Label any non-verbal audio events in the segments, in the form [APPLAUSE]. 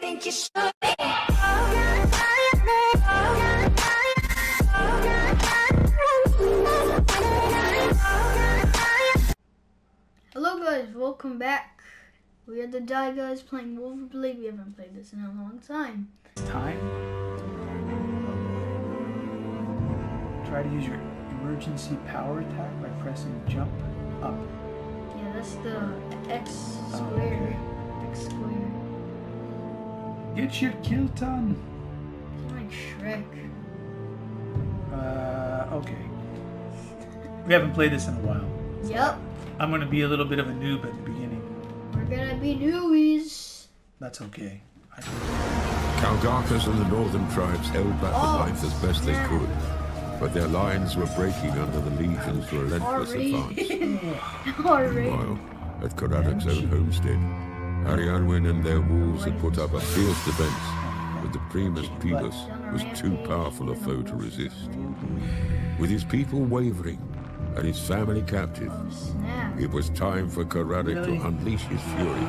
think you should be. Hello guys, welcome back. We are the Die Guys playing Wulverblade. We haven't played this in a long time. time. Try to use your emergency power attack by pressing jump up. Yeah, that's the X Oh, square. X square. Get your kill ton. It's like Shrek. Uh, okay. We haven't played this in a while. Yep, I'm gonna be a little bit of a noob at the beginning. we're gonna be newbies. That's okay. I, Kaldarkas and the northern tribes held back the Oh, ninth as best they could, but their lines were breaking under the Legion's relentless Already. advance. [LAUGHS] Meanwhile, at Caradoc's own homestead, Arianwin and their wolves had put up a fierce defense, but the Primus Pilus was too powerful a foe to resist. With his people wavering and his family captive, it was time for Really? to unleash his fury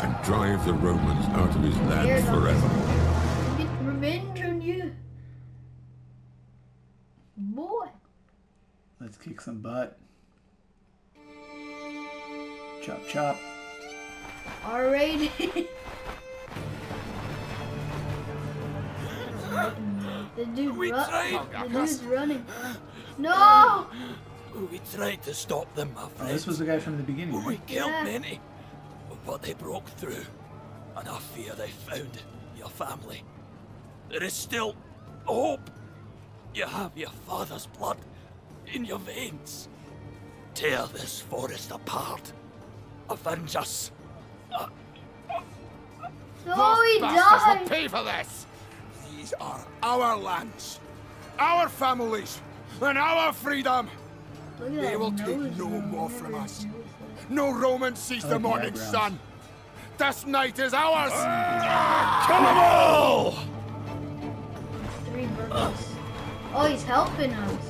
and drive the Romans out of his land forever. Let's kick some butt. Chop chop. Alrighty. [LAUGHS] the dude We ru- tried. The oh, dude's running. No! We tried to stop them, my Oh, friend. this was the guy from the beginning. We right? killed Yeah. many, but they broke through, and I fear they found your family. There is still hope. You have your father's blood in your veins. Tear this forest apart. Avenge us. No, he bastards will pay for this. These are our lands, our families, and our freedom. They will take no more from us. No Roman sees the morning sun. This night is ours. Kill them all! Three burpees. Oh, he's helping us.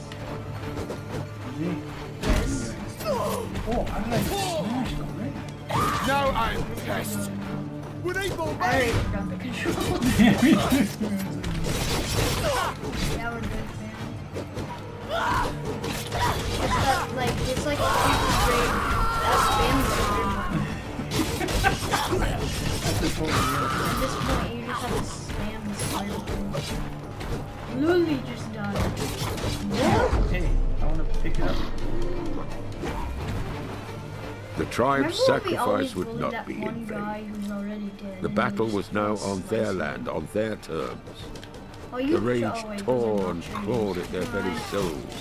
Is he? Yes. Oh, oh! Now I'm pissed. Would I go I back? already forgot the control. Yeah, me too. yeah, we're good, fam. It's that, like, it's like a super great that spam button. That's the total real. At this point, you just have to spam the square button. Lily just died. What? Hey, I want to pick it up. The tribe's Remember when we always sacrifice would not be in vain. The battle was now on their land, on their terms. Oh, The rage tore and clawed at their very souls,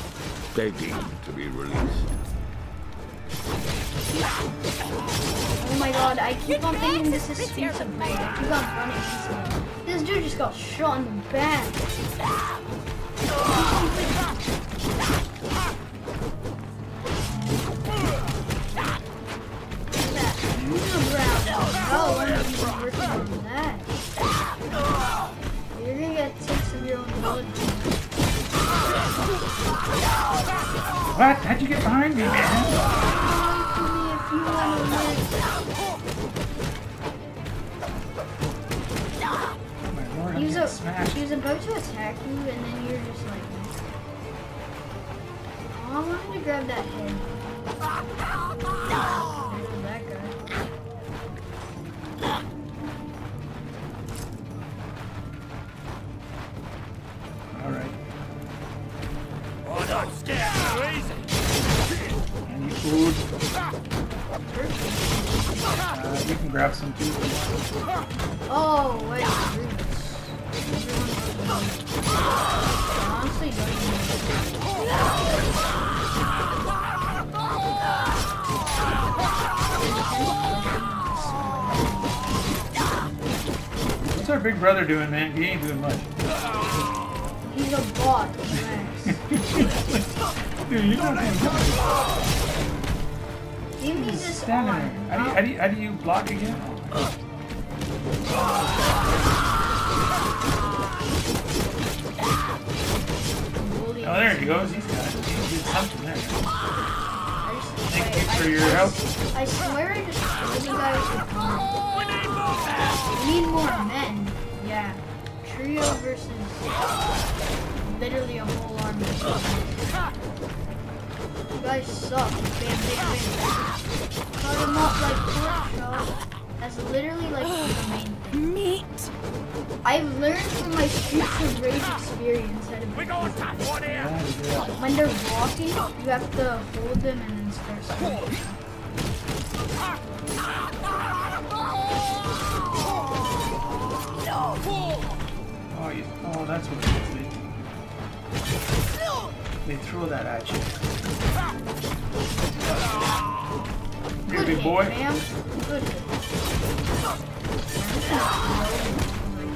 begging to be released. Oh my god, I keep on thinking this is Suicide Blade. I keep on running This dude just got shot in the back. Oh, I'm not even working on that. You're gonna get six of your own blood. What? How'd you get behind me, man? Come to me if you wanna live. My lord, I'm He was, a, smashed. he was about to attack you, and then you're just like, oh, I wanted to grab that head. What's our big brother doing, man? He ain't doing much. He's a bot. [LAUGHS] Dude, not doing much. Give me this arm. How do you, how do you, how do you block again? Oh, there he goes. He's got it. He did something there. Thank you for your help. I swear I just Trio versus literally a whole army. You guys suck. Bam, bam, bam. Cut him up like pork chop. That's literally like the main thing. Meat. I've learned from my Streets of Rage experience how to We go tap one here. Yeah, yeah. when they're walking, you have to hold them and then start swinging. Oh, you, oh, that's what it is. They, they throw that at you. Good big boy. ma'am. Good hit. I'm just gonna throw them as I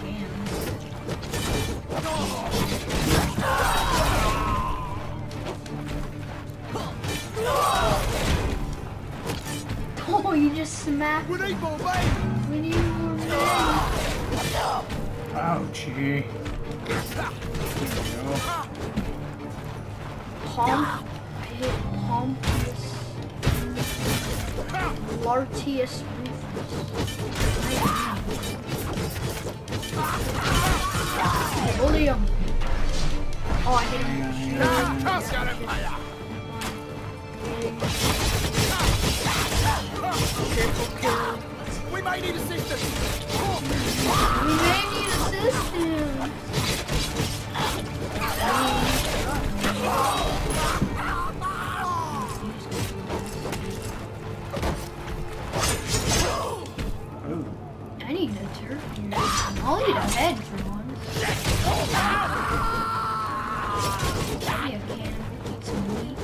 can. Oh, you just smacked We need more men! when you were ready. Ouchie. Palm. I Palmpius. Lartius Rufus. Oh, I hit him. Kill. We may need assistance! We may need assistance. I need a turkey. I'll eat a head for once. Maybe a can. Eat some meat.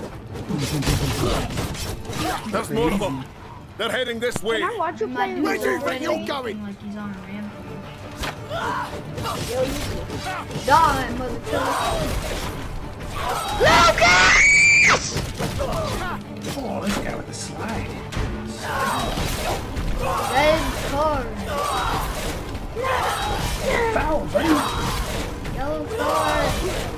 There's more of them! They're heading this way! Can I watch you play? My Where do you already think you're going? Like he's on a rampage. Die, mother Oh, this guy with the slide. Red card. Foul, buddy. Yellow card.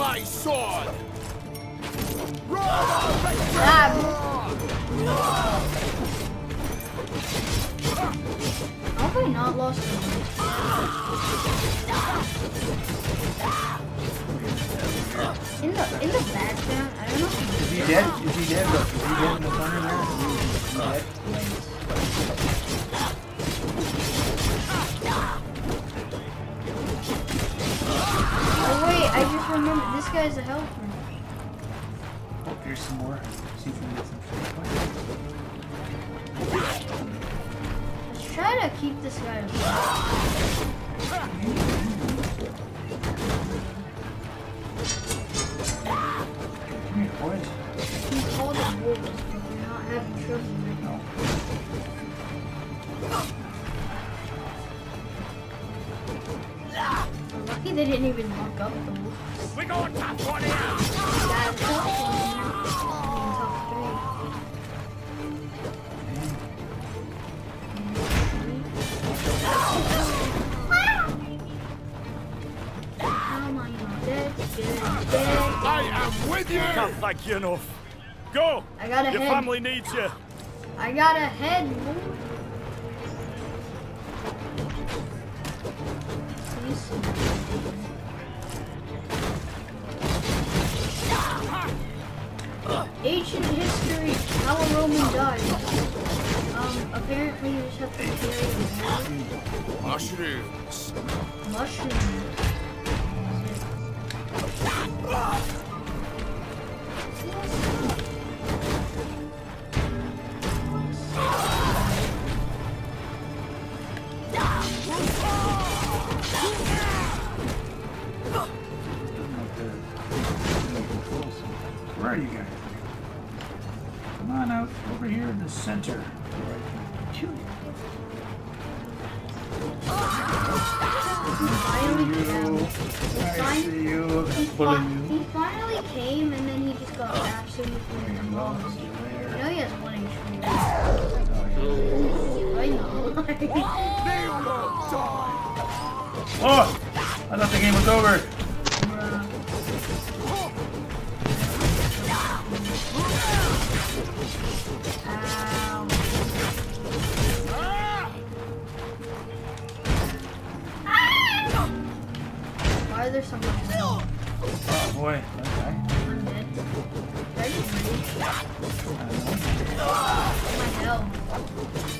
my sword! Try to keep this guy alive. Come here, boys. He wolves, but we're not having trouble right now. Lucky they didn't even lock up the wolves. We go tap one here. I am with you! Can't thank you enough. Go. I got a Your head. family needs you. I got a head. boy. Ancient history, how a Roman died. Um, apparently you just have to carry mushrooms. Mushrooms! Where are you guys? Come on out over here in the center. Kill. He, finally came and then he just got absolutely know he has one I know. Oh! I thought the game was over. there's someone. Oh boy, okay. Where are you? I don't know. Oh my hell.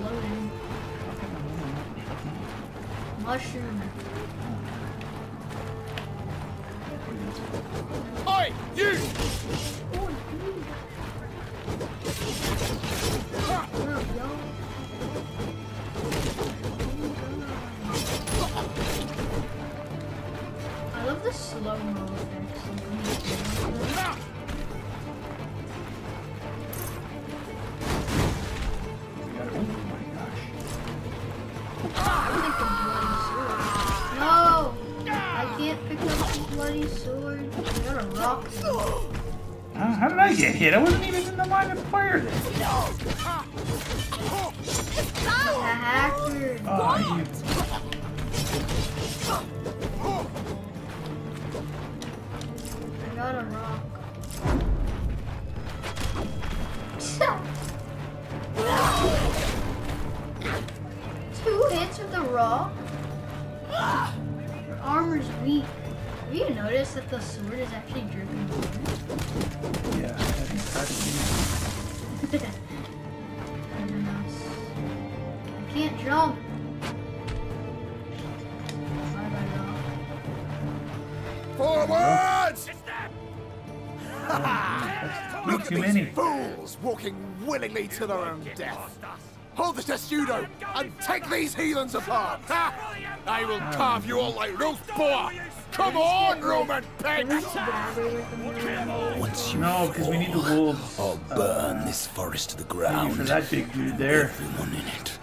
Loading. Mushroom. Oi! You! hit, I wasn't even in the line of fire then. Oh, you Look at these fools walking willingly to their own death. Hold the testudo and take these heathens apart. Ha! I will oh. carve you all like roast boar. Come on, Roman pigs! Once you no, because we need the wolves. I'll burn this forest to the ground. For that big dude there. Everyone in it.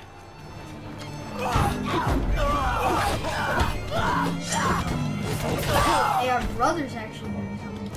They are brothers, actually.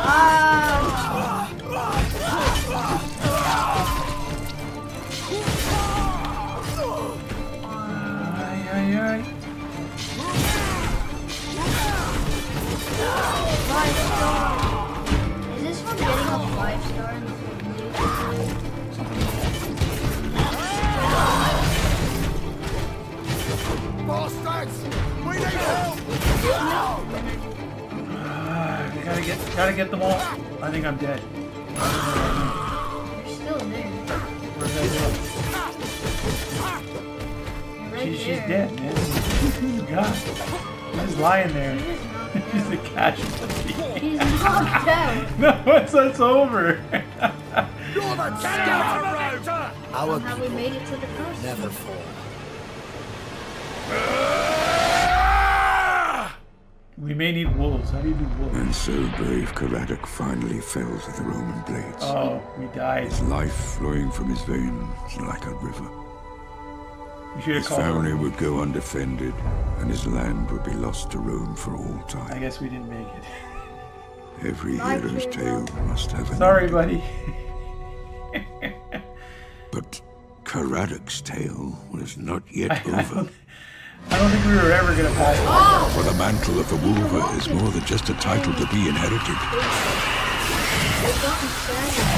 Ah! Gotta get, gotta get them all. I think I'm dead. You're still there. Where's that You're right She, she's dead, man. God. She's lying there. He's [LAUGHS] She's a casualty. He's knocked out. [LAUGHS] No, it's, it's over. Roman, get out! Our How we made it to the coast. never fall. We may need wolves. How do you do wolves? And so brave Caradoc finally fell to the Roman blades. Oh, we died. His life flowing from his veins like a river. We should have His family them. would go undefended, and his land would be lost to Rome for all time. I guess we didn't make it. Every Bye, hero's Kiro. tale must have an Sorry, ending. buddy. [LAUGHS] But Caradoc's tale was not yet I over. don't, [LAUGHS] I don't think we were ever gonna pass. Oh! For the mantle of the Wolver is more than just a title to be inherited. They've gotten savage.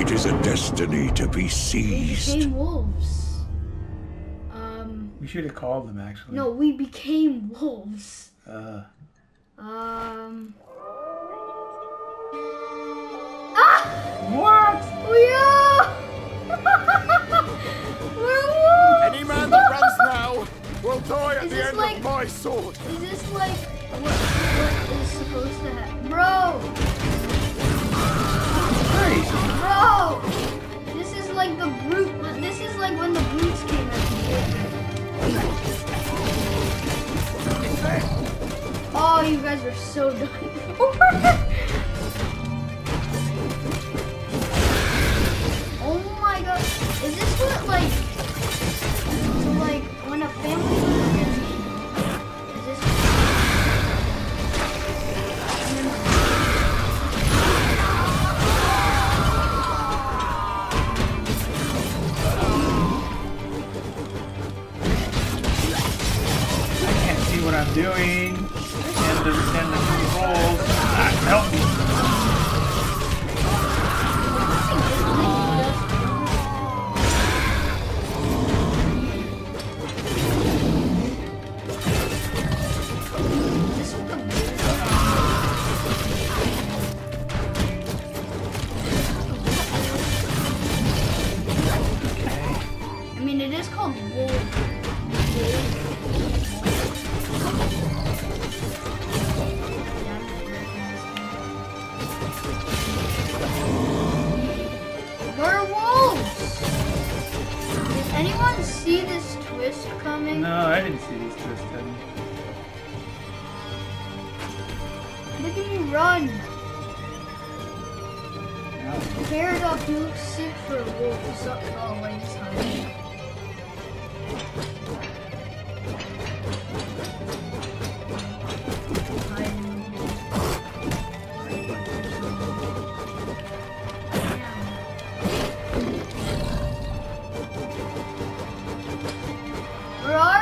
It is a destiny to be seized. Became wolves. Um, We should have called them actually. no, we became wolves. Uh, Um. Ah! what? We are! [LAUGHS] will die at Is the this end like- of my sword. Is this like what, what is supposed to happen? Bro! Crazy. Bro! This is like the brute. This is like when the brutes came out. Oh, you guys are so [LAUGHS] done oh my god. Is this what, like. When a family. I can't see what I'm doing. I can't understand the controls.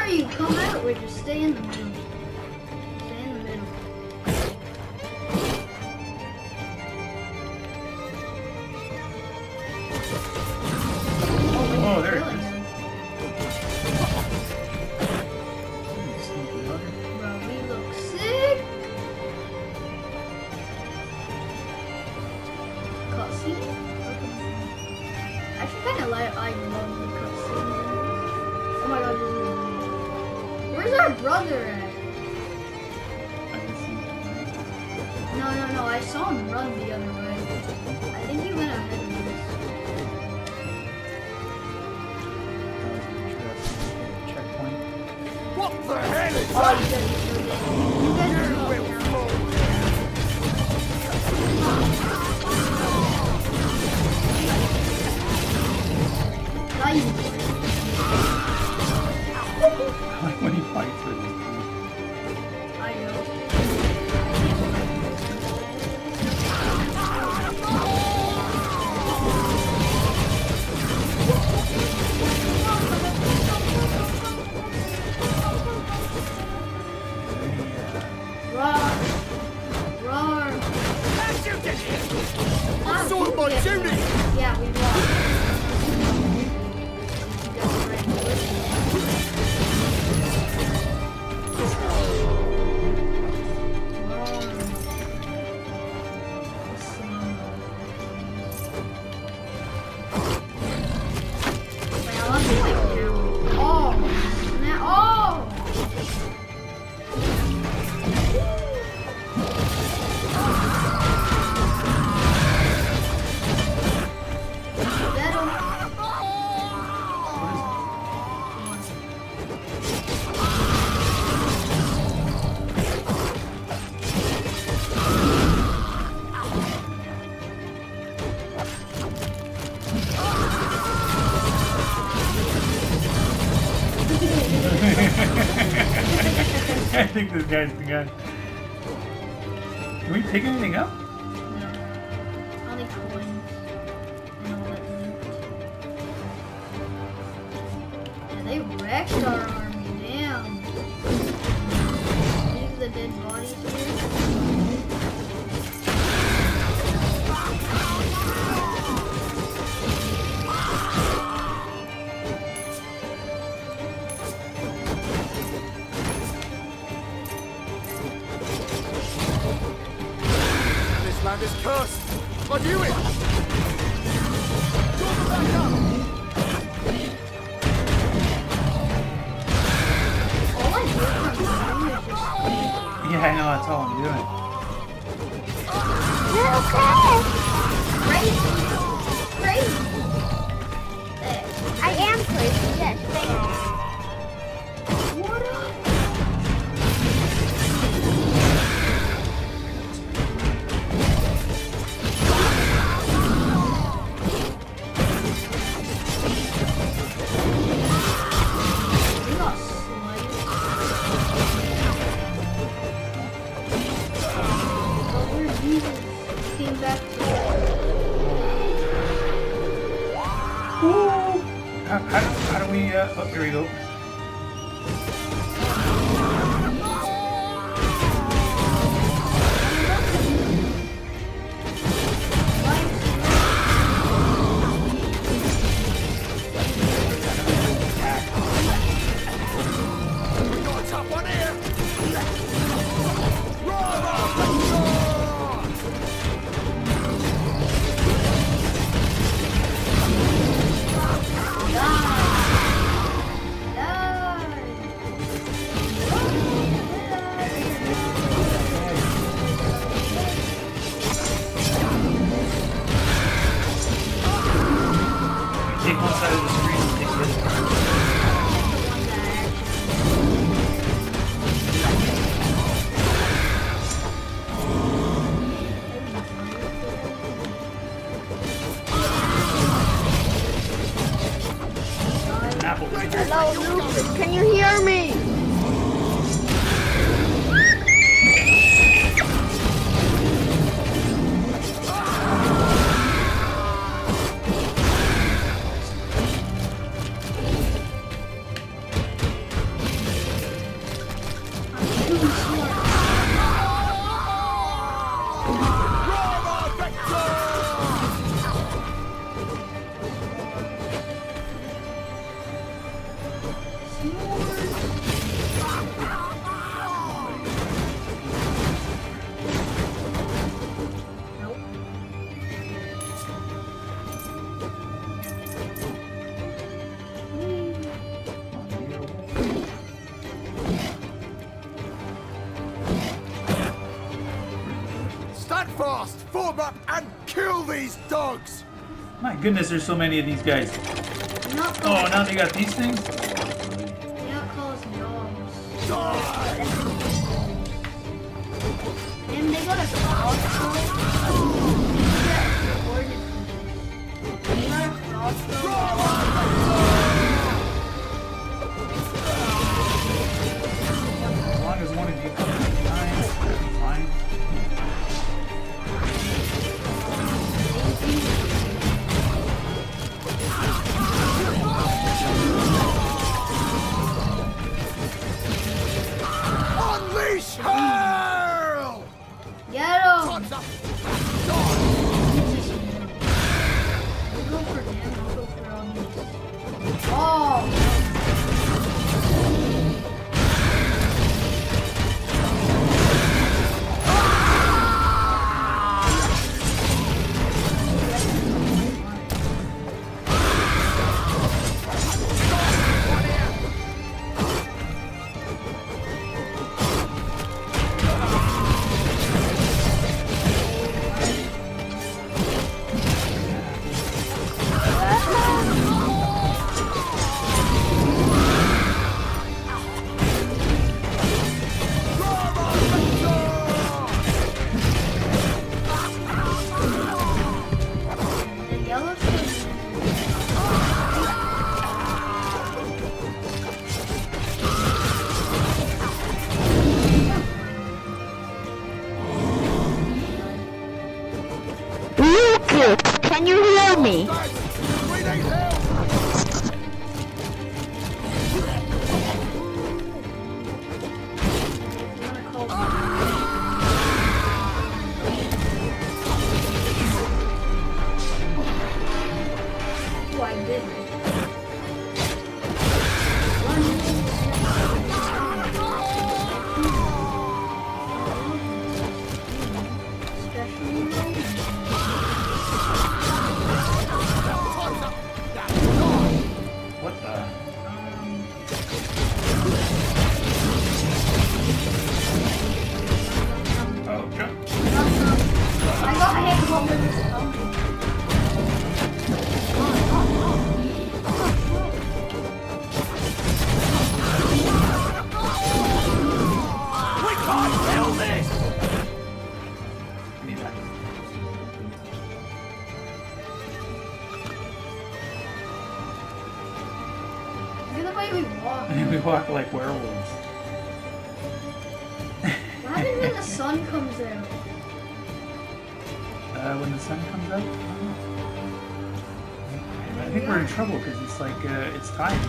You? Come out. Wait, just stay in the middle. think this guy's the guy. Can we pick anything up? They wrecked our army, damn. Leave the dead bodies here. how, how, how do we, uh, oh, here we go. Goodness, there's so many of these guys. Oh, now they got these things? Can you hear me? Uh, when the sun comes up? I think we're in trouble because it's like, uh, it's time.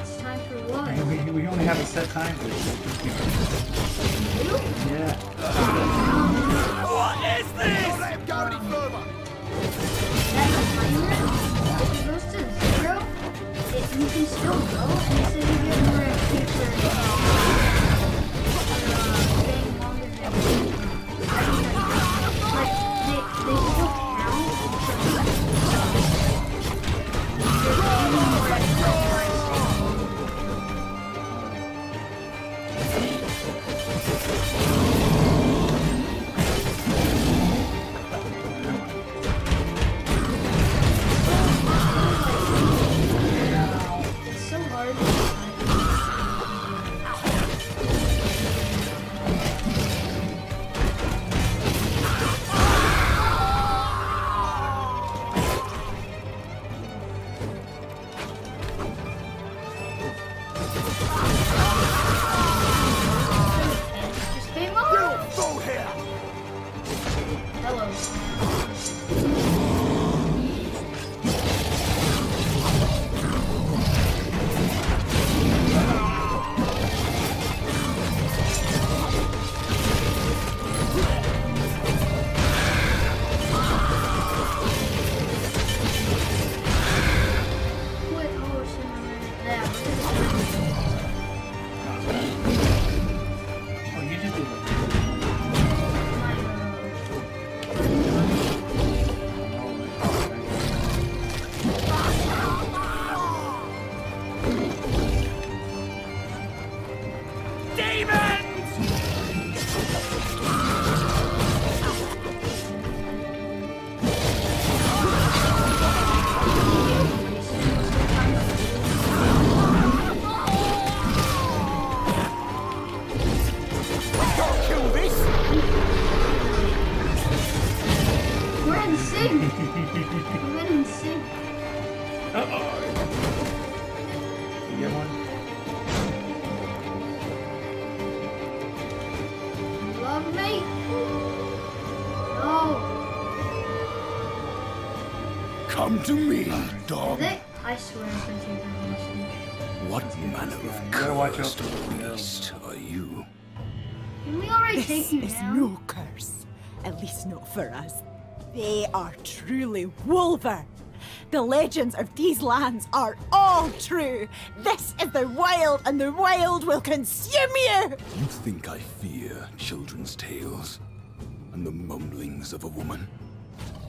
It's time for what? And we, we only have a set time for this. Yeah. What is Don't this? let him go any further! That's a timer. If it goes to zero, it, you can still go, and it says you get more XP Come to me, dog. I swear it's my. What manner of cursed beast are you? Can we already this take you is no curse. At least not for us. They are truly Wulver. The legends of these lands are all true. This is the wild, and the wild will consume you! You think I fear children's tales and the mumblings of a woman?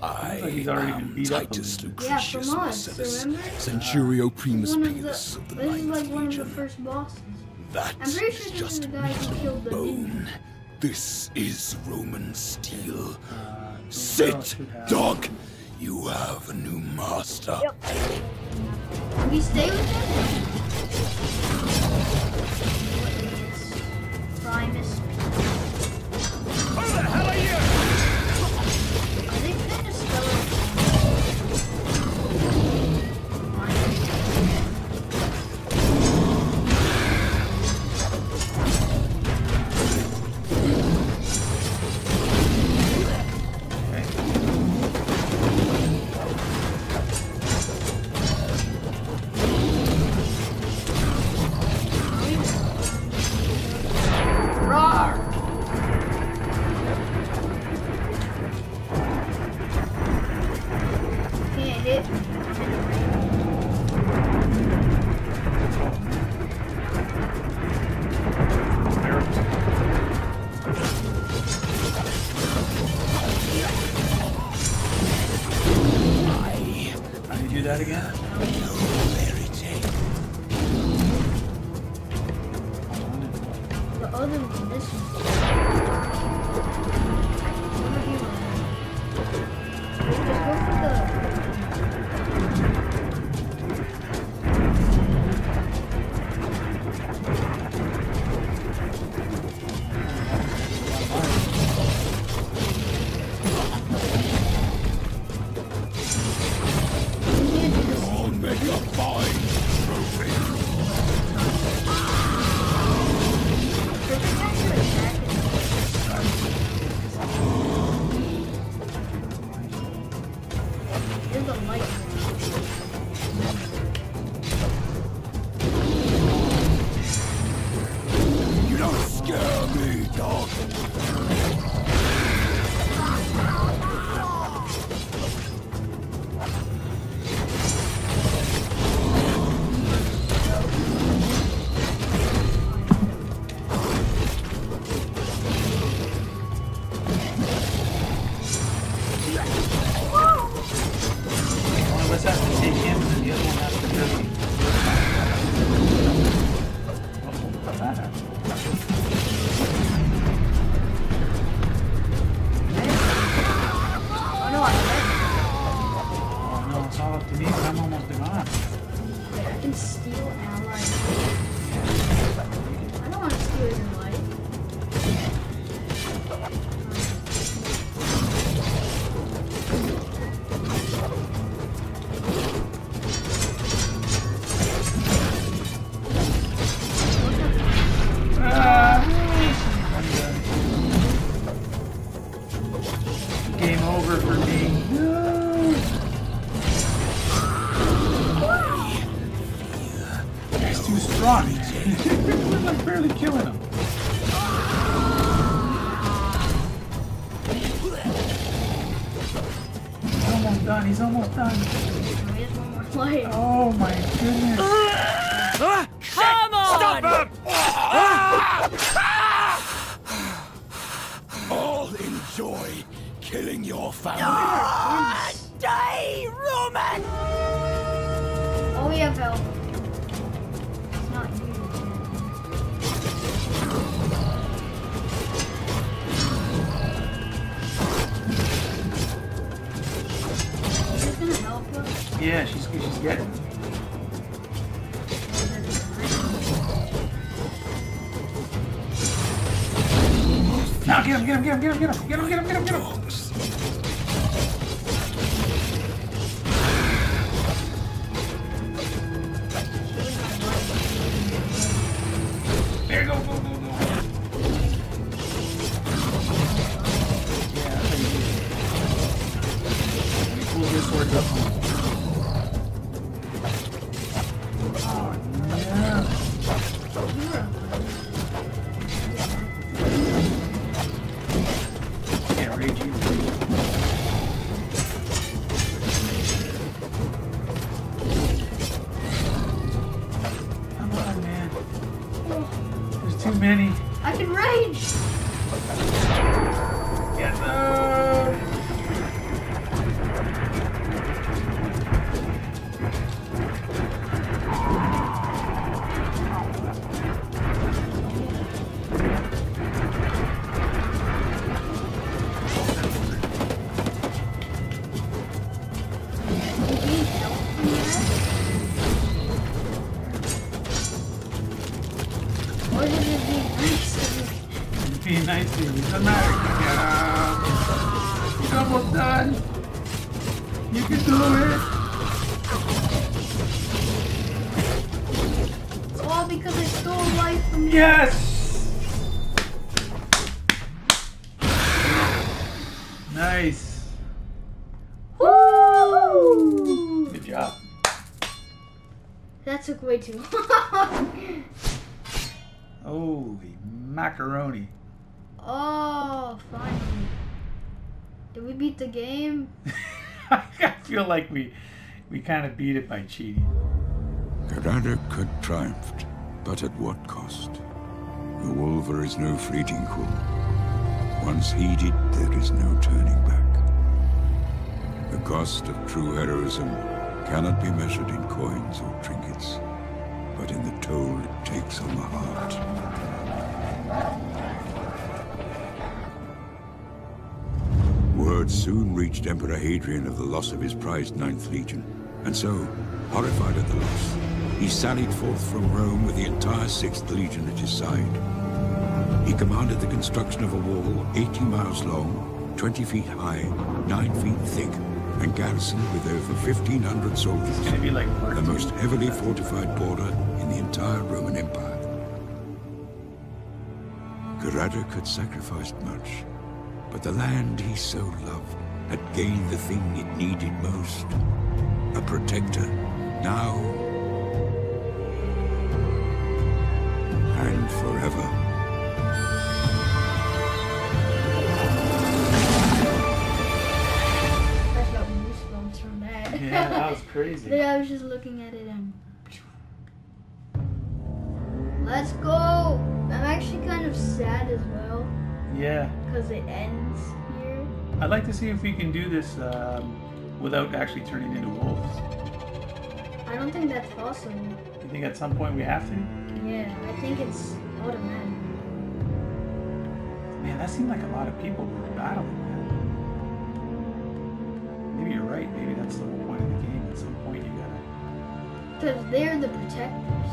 I like am Titus Lucretius yeah, Marcellus, Centurio Primus Pilus of the, of the Ninth Legion. That sure is just meat bone. This is Roman steel. Uh, Sit, dog! You have a new master. Yep. Can we stay with him? Primus. Nice to you. Doesn't matter. Get them! You're almost done! You can do it! It's all because I stole life from you. Yes! Nice. Woo! Good job. That took way too long. [LAUGHS] Holy macaroni. Oh, finally. Did we beat the game? [LAUGHS] I feel like we we kind of beat it by cheating. Caradoc had triumphed, but at what cost? The Wulver is no fleeting fool. Once heeded, there is no turning back. The cost of true heroism cannot be measured in coins or trinkets, but in the toll it takes on the heart. Word soon reached Emperor Hadrian of the loss of his prized Ninth Legion, and so, horrified at the loss, he sallied forth from Rome with the entire Sixth Legion at his side. He commanded the construction of a wall 80 miles long, 20 feet high, 9 feet thick, and garrisoned with over 1,500 soldiers, it's gonna be like the most heavily fortified border in the entire Roman Empire. Caradoc had sacrificed much, but the land he so loved had gained the thing it needed most. A protector, now and forever. I got goosebumps from that. Yeah, that was [LAUGHS] crazy. Then I was just looking at it and. Let's go! I'm actually kind of sad as well Yeah. Because it ends here. I'd like to see if we can do this um, without actually turning into wolves. I don't think that's possible. You think at some point we have to? Yeah, I think it's automatic. Man, that seemed like a lot of people were battling that. Maybe you're right. Maybe that's the whole point of the game. At some point, you gotta. Because they're the protectors.